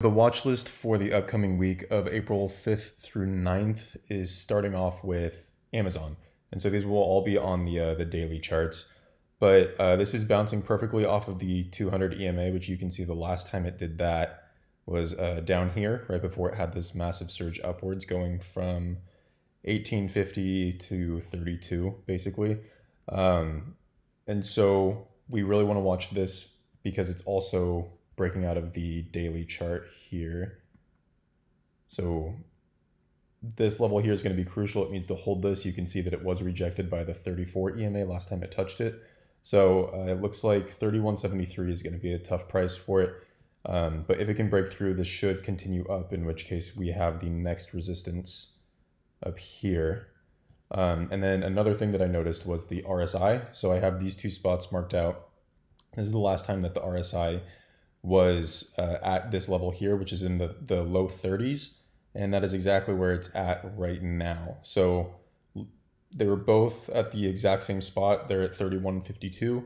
The watch list for the upcoming week of April 5th through 9th is starting off with Amazon. And so these will all be on the uh, the daily charts. But uh, this is bouncing perfectly off of the 200 EMA, which you can see the last time it did that was uh, down here, right before it had this massive surge upwards going from 1850 to 32, basically. Um, and so we really want to watch this because it's also breaking out of the daily chart here. So this level here is going to be crucial. It needs to hold this. You can see that it was rejected by the 34 EMA last time it touched it. So uh, it looks like 3173 is going to be a tough price for it. Um, but if it can break through, this should continue up, in which case we have the next resistance up here. Um, and then another thing that I noticed was the RSI. So I have these two spots marked out. This is the last time that the RSI was uh, at this level here, which is in the, the low 30s. And that is exactly where it's at right now. So they were both at the exact same spot. They're at 31.52.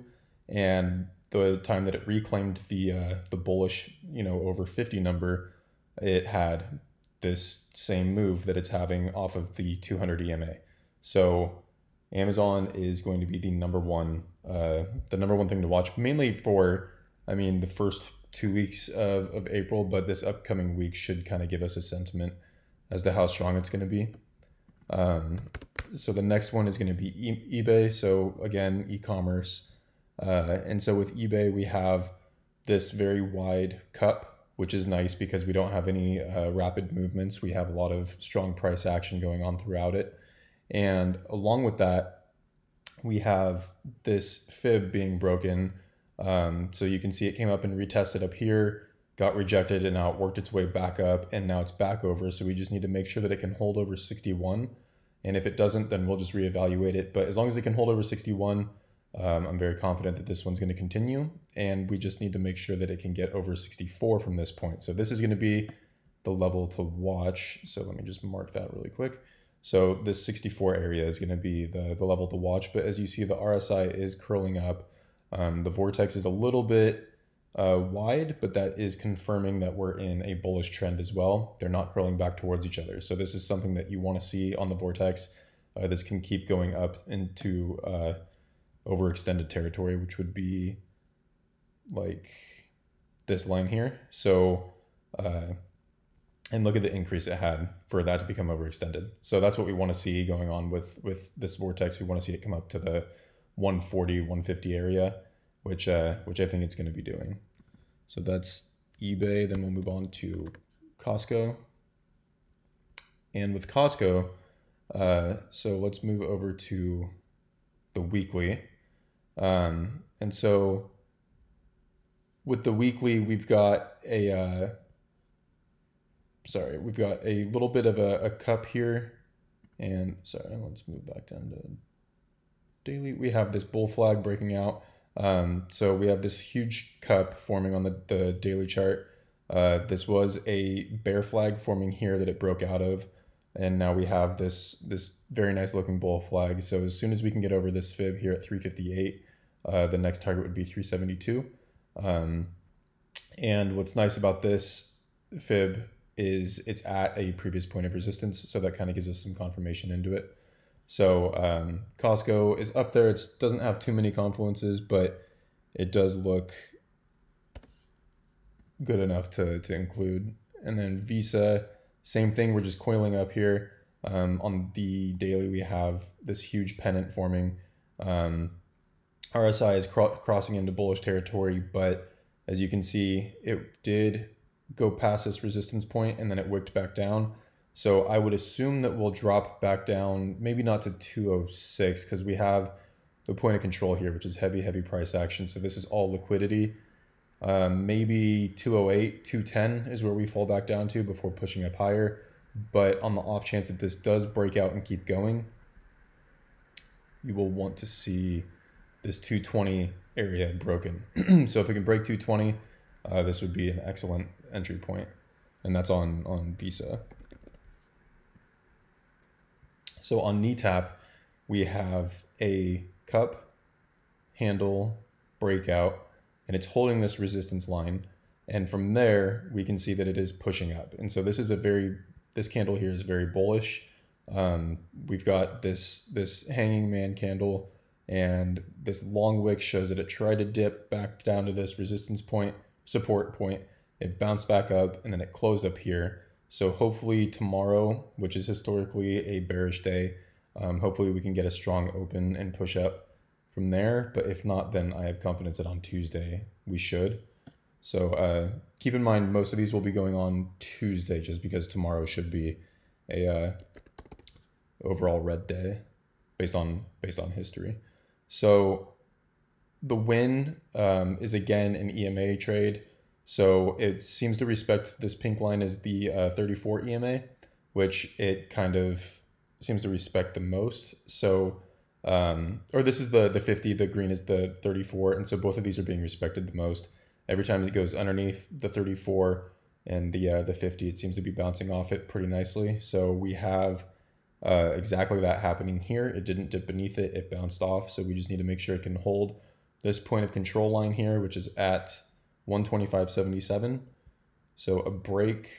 And the time that it reclaimed the uh, the bullish, you know, over 50 number, it had this same move that it's having off of the 200 EMA. So Amazon is going to be the number one, uh, the number one thing to watch, mainly for, I mean, the first two weeks of, of April, but this upcoming week should kind of give us a sentiment as to how strong it's going to be. Um, so the next one is going to be e- eBay. So again, e-commerce. Uh, and so with eBay, we have this very wide cup, which is nice because we don't have any uh, rapid movements. We have a lot of strong price action going on throughout it. And along with that, we have this fib being broken um, so you can see it came up and retested up here, got rejected, and now it worked its way back up, and now it's back over. So we just need to make sure that it can hold over 61. And if it doesn't, then we'll just reevaluate it. But as long as it can hold over 61, um, I'm very confident that this one's going to continue. And we just need to make sure that it can get over 64 from this point. So this is going to be the level to watch. So let me just mark that really quick. So this 64 area is going to be the, the level to watch. But as you see, the RSI is curling up. Um, the vortex is a little bit uh, wide, but that is confirming that we're in a bullish trend as well. They're not curling back towards each other. So this is something that you want to see on the vortex. Uh, this can keep going up into uh, overextended territory, which would be like this line here. So, uh, and look at the increase it had for that to become overextended. So that's what we want to see going on with with this vortex. We want to see it come up to the 140, 150 area, which uh, which I think it's going to be doing. So that's eBay. Then we'll move on to Costco. And with Costco, uh, so let's move over to the weekly. Um, and so with the weekly, we've got a, uh, sorry, we've got a little bit of a, a cup here. And sorry, let's move back down to daily, we have this bull flag breaking out. Um, so we have this huge cup forming on the, the daily chart. Uh, this was a bear flag forming here that it broke out of. And now we have this, this very nice looking bull flag. So as soon as we can get over this fib here at 358, uh, the next target would be 372. Um, and what's nice about this fib is it's at a previous point of resistance. So that kind of gives us some confirmation into it. So um, Costco is up there. It doesn't have too many confluences, but it does look good enough to, to include. And then Visa, same thing. We're just coiling up here. Um, on the daily, we have this huge pennant forming. Um, RSI is cro- crossing into bullish territory, but as you can see, it did go past this resistance point and then it wicked back down. So I would assume that we'll drop back down, maybe not to 206 because we have the point of control here, which is heavy, heavy price action. So this is all liquidity. Um, maybe 208, 210 is where we fall back down to before pushing up higher. But on the off chance that this does break out and keep going, you will want to see this 220 area broken. so if we can break 220, uh, this would be an excellent entry point, and that's on on Visa. So on NetApp, we have a cup, handle, breakout, and it's holding this resistance line. And from there, we can see that it is pushing up. And so this is a very, this candle here is very bullish. Um, we've got this, this hanging man candle and this long wick shows that it tried to dip back down to this resistance point, support point. It bounced back up and then it closed up here. So hopefully tomorrow, which is historically a bearish day, um, hopefully we can get a strong open and push up from there. But if not, then I have confidence that on Tuesday we should. So uh, keep in mind, most of these will be going on Tuesday just because tomorrow should be a uh, overall red day based on based on history. So the Wynn um, is again an EMA trade. So it seems to respect this pink line as the uh, 34 EMA, which it kind of seems to respect the most. So, um, or this is the the 50, the green is the 34, and so both of these are being respected the most. Every time it goes underneath the 34 and the uh, the 50, it seems to be bouncing off it pretty nicely. So we have uh, exactly that happening here. It didn't dip beneath it, it bounced off. So we just need to make sure it can hold this point of control line here, which is at 125.77. So a break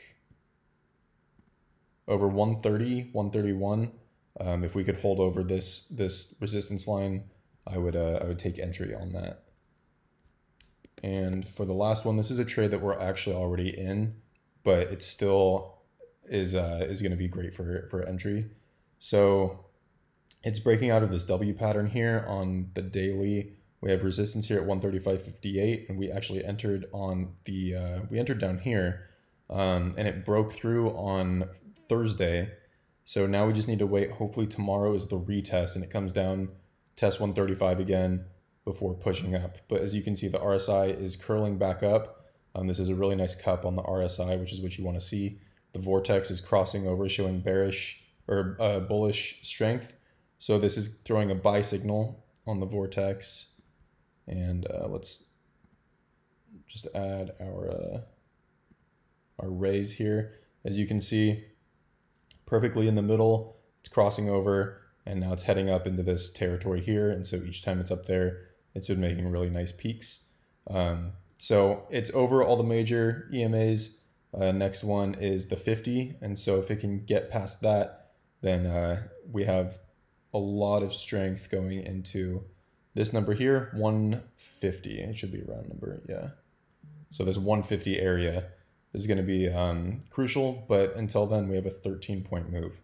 over 130, 131. Um, if we could hold over this this resistance line, I would uh, I would take entry on that. And for the last one, this is a trade that we're actually already in, but it still is uh, is going to be great for for entry. So it's breaking out of this W pattern here on the daily. We have resistance here at 135.58, and we actually entered on the uh, we entered down here, um, and it broke through on Thursday. So now we just need to wait. Hopefully tomorrow is the retest and it comes down, test 135 again before pushing up. But as you can see, the RSI is curling back up. Um, this is a really nice cup on the RSI, which is what you want to see. The vortex is crossing over, showing bearish or uh, bullish strength. So this is throwing a buy signal on the vortex. And uh, let's just add our uh, our rays here. As you can see, perfectly in the middle. It's crossing over and now it's heading up into this territory here. And so each time it's up there, it's been making really nice peaks. Um, so it's over all the major EMAs. Uh, next one is the 50. And so if it can get past that, then uh, we have a lot of strength going into this number here, 150. It should be a round number, yeah. So this 150 area is going to be um, crucial. But until then, we have a 13 point move.